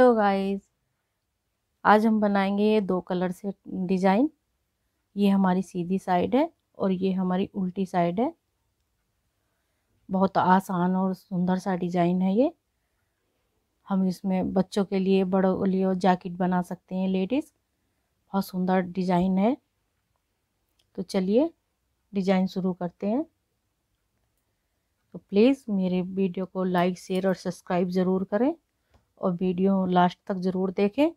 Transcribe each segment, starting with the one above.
Hello guys आज हम बनाएँगे ये दो कलर से डिज़ाइन ये हमारी सीधी साइड है और ये हमारी उल्टी साइड है. बहुत आसान और सुंदर सा डिज़ाइन है ये. हम इसमें बच्चों के लिए बड़ों के लिए जैकेट बना सकते हैं लेडीज़ बहुत सुंदर डिज़ाइन है. तो चलिए डिज़ाइन शुरू करते हैं. तो प्लीज़ मेरे वीडियो को लाइक शेयर और सब्सक्राइब ज़रूर करें. और वीडियो लास्ट तक ज़रूर देखें।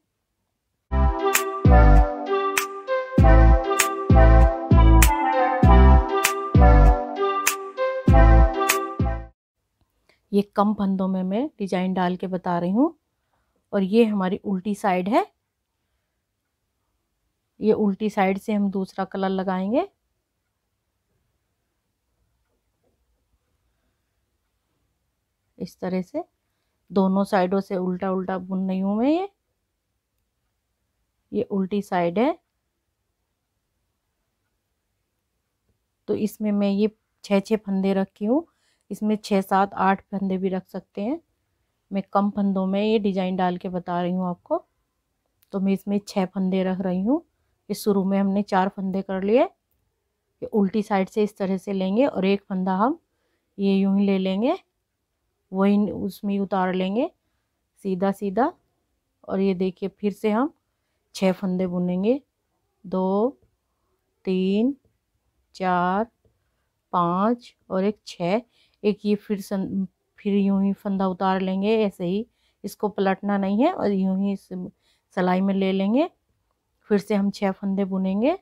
ये कम फंदों में मैं डिज़ाइन डाल के बता रही हूँ और ये हमारी उल्टी साइड है। ये उल्टी साइड से हम दूसरा कलर लगाएँगे। इस तरह से। दोनों साइडों से उल्टा उल्टा बुन रही हूँ मैं ये। ये उल्टी साइड है। तो इसमें मैं ये छः छः फंदे रखी हूँ। इसमें छः सात आठ फंदे भी रख सकते हैं। मैं कम फंदों में ये डिज़ाइन डाल के बता रही हूँ आपको। तो मैं इसमें छः फंदे रख रही हूँ। इस शुरू में हमने चार फंदे कर लिए। ये उल्टी साइड से इस तरह से लेंगे और एक फंदा हम ये यूँ ही ले लेंगे। वही उसमें उतार लेंगे सीधा सीधा। और ये देखिए, फिर से हम छः फंदे बुनेंगे। दो, तीन, चार, पाँच और एक छः एक ये फिर सन फिर यूँ ही फंदा उतार लेंगे, ऐसे ही। इसको पलटना नहीं है और यूँ ही इस सिलाई में ले लेंगे। फिर से हम छः फंदे बुनेंगे।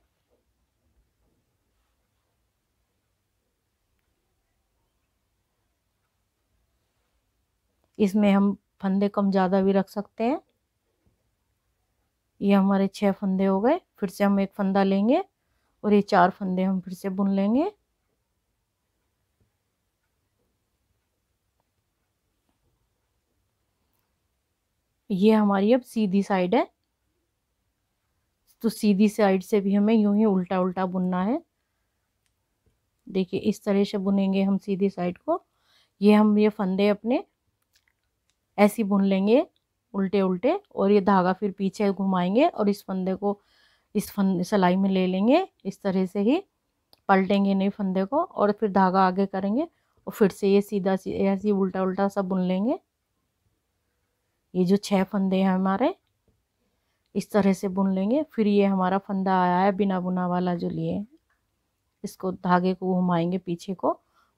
इसमें हम फंदे कम ज़्यादा भी रख सकते हैं। ये हमारे छः फंदे हो गए, फिर से हम एक फंदा लेंगे और ये चार फंदे हम फिर से बुन लेंगे। ये हमारी अब सीधी साइड है। तो सीधी साइड से भी हमें यूँ ही उल्टा उल्टा बुनना है। देखिए, इस तरह से बुनेंगे हम सीधी साइड को। ये हम, ये फंदे अपने ऐसी बुन लेंगे उल्टे उल्टे और ये धागा फिर पीछे घुमाएँगे और इस फंदे को, इस फंदे सिलाई में ले लेंगे। इस तरह से ही पलटेंगे नहीं फंदे को और फिर धागा आगे करेंगे और फिर से ये सीधा ऐसे उल्टा उल्टा सा बुन लेंगे। ये जो छह फंदे हैं हमारे, इस तरह से बुन लेंगे। फिर ये हमारा फंदा आया है बिना बुना वाला जो लिए। इसको धागे को घुमाएँगे पीछे को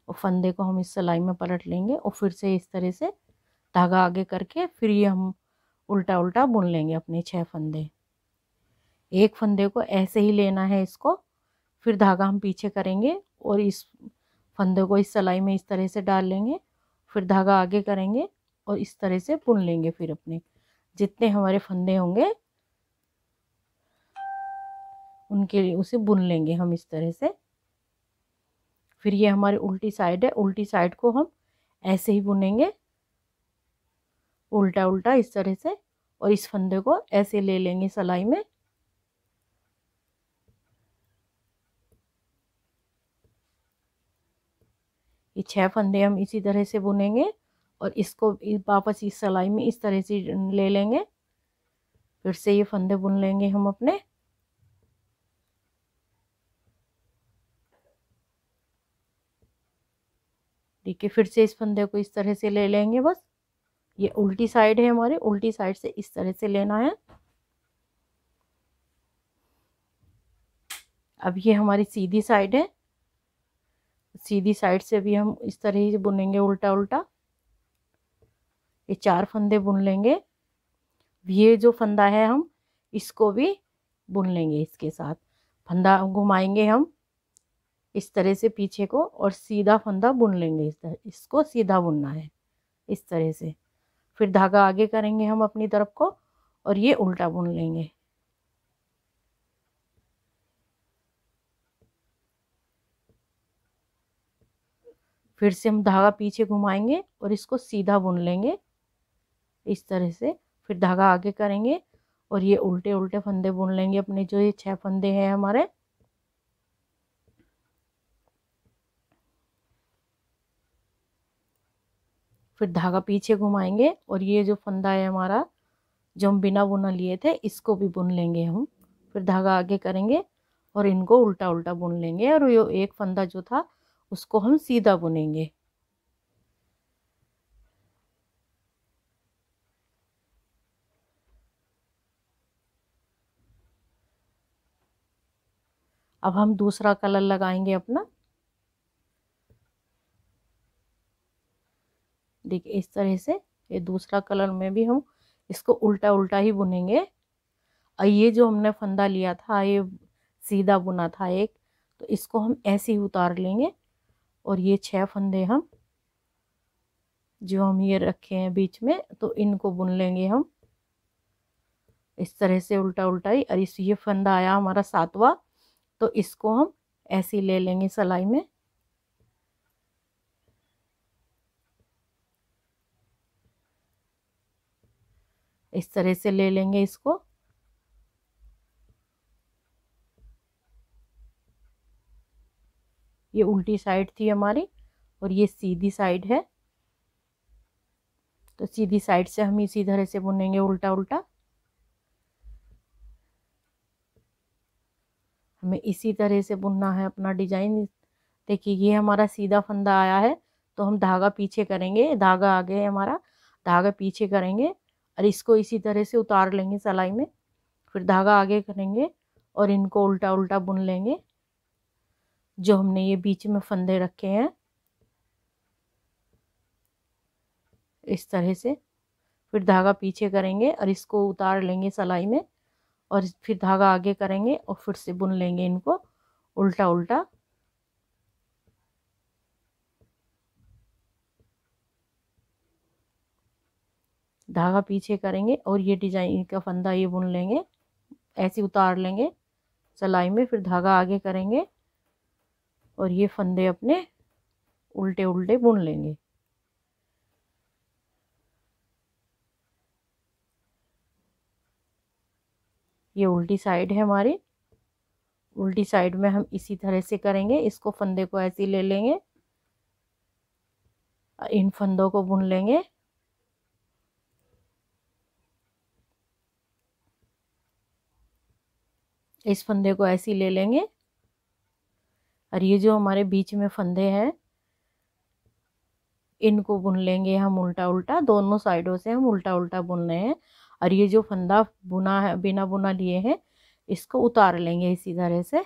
और फंदे को हम इस सिलाई में पलट लेंगे और फिर से इस तरह से धागा आगे करके फिर ये हम उल्टा उल्टा बुन लेंगे अपने छः फंदे। एक फंदे को ऐसे ही लेना है इसको, फिर धागा हम पीछे करेंगे और इस फंदे को इस सिलाई में इस तरह से डाल लेंगे, फिर धागा आगे करेंगे और इस तरह से बुन लेंगे फिर अपने। जितने हमारे फंदे होंगे, उनके लिए उसे बुन लेंगे हम इस तरह से। फिर ये हमारी उल्टी साइड है, उल्टी साइड को हम ऐसे ही बुनेंगे उल्टा उल्टा इस तरह से और इस फंदे को ऐसे ले लेंगे सलाई में। ये छह फंदे हम इसी तरह से बुनेंगे और इसको वापस इस सलाई में इस तरह से ले लेंगे। फिर से ये फंदे बुन लेंगे हम अपने। देखिए, फिर से इस फंदे को इस तरह से ले लेंगे बस। ये उल्टी साइड है हमारे, उल्टी साइड से इस तरह से लेना है। अब ये हमारी सीधी साइड है। सीधी साइड से भी हम इस तरह ही बुनेंगे उल्टा उल्टा ये चार फंदे बुन लेंगे। ये जो फंदा है हम, इसको भी बुन लेंगे इसके साथ। फंदा घुमाएँगे हम इस तरह से पीछे को और सीधा फंदा बुन लेंगे इस तरह, इसको सीधा बुनना है, इस तरह से। फिर धागा आगे करेंगे हम अपनी तरफ़ को और ये उल्टा बुन लेंगे। फिर से हम धागा पीछे घुमाएँगे और इसको सीधा बुन लेंगे। इस तरह से फिर धागा आगे करेंगे और ये उल्टे उल्टे फंदे बुन लेंगे अपने जो ये छह फंदे हैं हमारे। फिर धागा पीछे घुमाएँगे और ये जो फंदा है हमारा, जो हम बिना बुना लिए थे, इसको भी बुन लेंगे हम। फिर धागा आगे करेंगे और इनको उल्टा उल्टा बुन लेंगे और ये एक फंदा जो था, उसको हम सीधा बुनेंगे। अब हम दूसरा कलर लगाएँगे अपना। देखिए इस तरह से। ये दूसरा कलर में भी हम इसको उल्टा उल्टा ही बुनेंगे। और ये जो हमने फंदा लिया था, ये सीधा बुना था एक तो इसको हम ऐसे ही उतार लेंगे। और ये छह फंदे हम जो हम ये रखे हैं बीच में तो इनको बुन लेंगे हम। इस तरह से उल्टा उल्टा ही। और इस, ये फंदा आया हमारा सातवा तो इसको हम ऐसे ले लेंगे सिलाई में। इस तरह से ले लेंगे इसको। ये उल्टी साइड थी हमारी और ये सीधी साइड है। तो सीधी साइड से हम इसी तरह से बुनेंगे उल्टा उल्टा। हमें इसी तरह से बुनना है अपना डिज़ाइन। देखिए, ये हमारा सीधा फंदा आया है तो हम धागा पीछे करेंगे। धागा आगे है हमारा, धागा पीछे करेंगे। और इसको इसी तरह से उतार लेंगे सलाई में, फिर धागा आगे करेंगे और इनको उल्टा उल्टा बुन लेंगे, जो हमने ये बीच में फंदे रखे हैं। इस तरह से फिर धागा पीछे करेंगे और इसको उतार लेंगे सलाई में और फिर धागा आगे करेंगे और फिर से बुन लेंगे इनको उल्टा उल्टा धागा पीछे करेंगे और ये डिज़ाइन का फंदा ये बुन लेंगे, ऐसे उतार लेंगे, सिलाई में फिर धागा आगे करेंगे और ये फंदे अपने उल्टे उल्टे बुन लेंगे। ये उल्टी साइड है हमारी, उल्टी साइड में हम इसी तरह से करेंगे, इसको फंदे को ऐसे ले लेंगे, इन फंदों को बुन लेंगे। इस फंदे को ऐसे ले लेंगे। और ये जो हमारे बीच में फंदे हैं, इनको बुन लेंगे हम उल्टा उल्टा दोनों साइडों से हम उल्टा उल्टा बुन रहे हैं। और ये जो फंदा बुना है, बिना बुना लिए हैं, इसको उतार लेंगे इसी तरह से।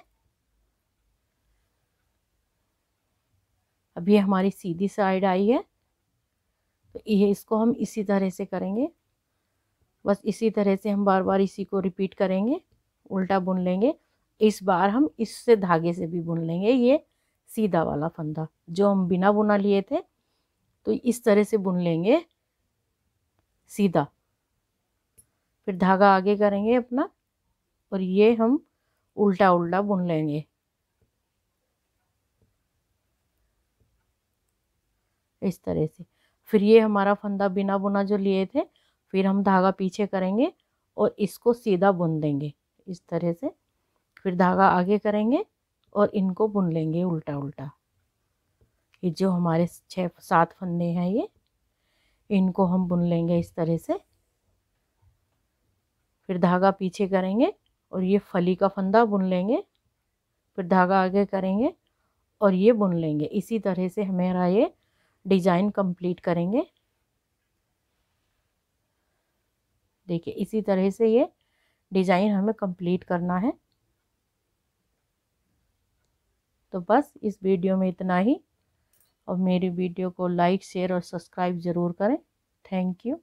ये हमारी सीधी साइड आई है तो ये इसको हम इसी तरह से करेंगे। बस इसी तरह से हम बार बार इसी को रिपीट करेंगे। उल्टा बुन लेंगे। इस बार हम इससे धागे से भी बुन लेंगे ये सीधा वाला फंदा, जो हम बिना बुना लिए थे। तो इस तरह से बुन लेंगे सीधा। फिर धागा आगे करेंगे अपना और ये हम उल्टा उल्टा बुन लेंगे। इस तरह से। फिर ये हमारा फंदा बिना बुना जो लिए थे, फिर हम धागा पीछे करेंगे और इसको सीधा बुन देंगे। इस तरह से। फिर धागा आगे करेंगे और इनको बुन लेंगे उल्टा उल्टा ये जो हमारे छः सात फंदे हैं ये, इनको हम बुन लेंगे इस तरह से। फिर धागा पीछे करेंगे और ये फली का फंदा बुन लेंगे। फिर धागा आगे करेंगे और ये बुन लेंगे। इसी तरह से हमारा ये डिज़ाइन कंप्लीट करेंगे। देखिए, इसी तरह से ये डिज़ाइन हमें कंप्लीट करना है। तो बस इस वीडियो में इतना ही। और मेरी वीडियो को लाइक, शेयर और सब्सक्राइब ज़रूर करें। Thank you.